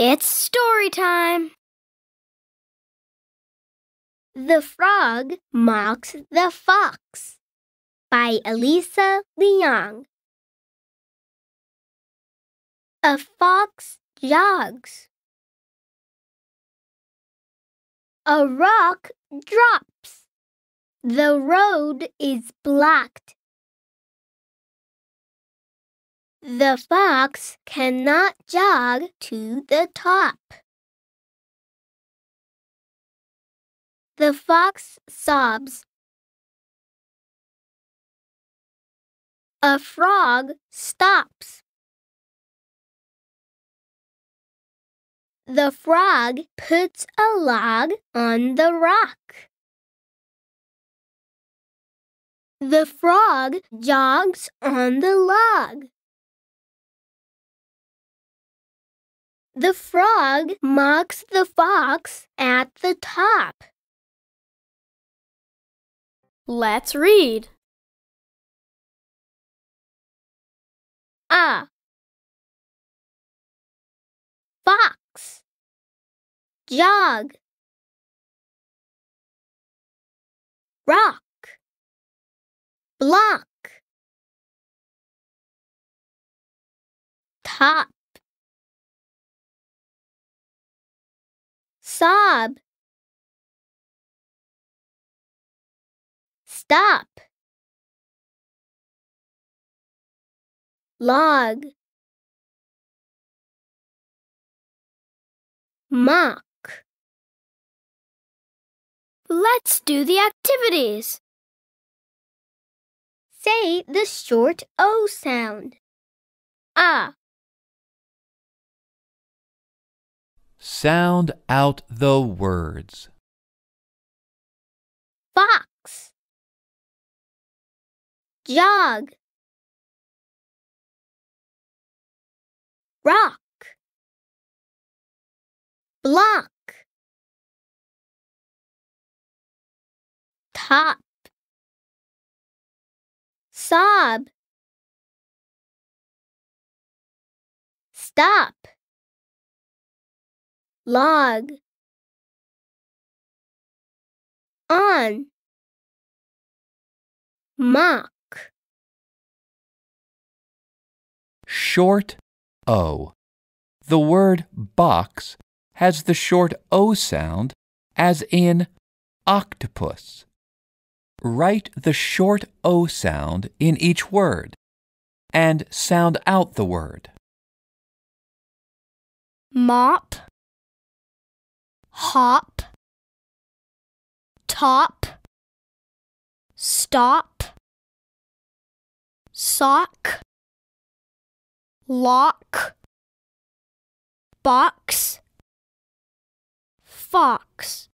It's story time. The Frog Mocks the Fox by Alyssa Liang. A fox jogs. A rock drops. The road is blocked. The fox cannot jog to the top. The fox sobs. A frog stops. The frog puts a log on the rock. The frog jogs on the log. The frog mocks the fox at the top. Let's read. A. Fox. Jog. Rock. Block. Top. Sob. Stop. Log. Mock. Let's do the activities. Say the short O sound. Ah. Sound out the words. Fox. Jog. Rock. Block. Top. Sob. Stop log on. Mock. Short o. The word box has the short o sound as in octopus. Write the short o sound in each word and sound out the word. Mop hop, top, stop, sock, lock, box, fox.